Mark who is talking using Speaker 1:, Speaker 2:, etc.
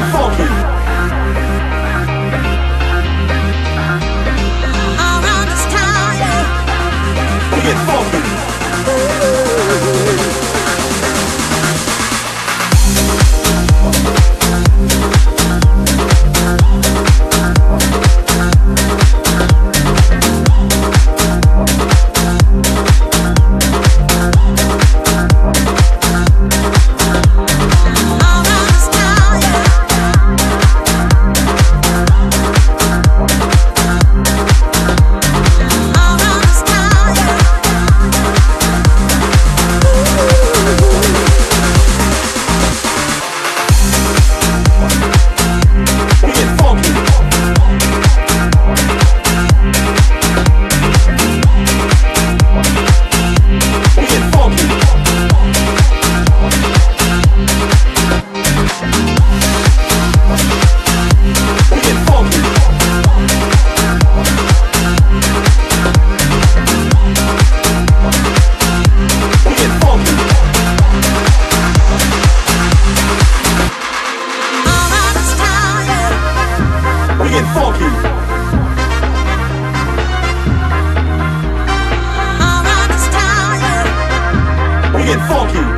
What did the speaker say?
Speaker 1: get funky. Funky.
Speaker 2: Around this town.
Speaker 1: We get funky.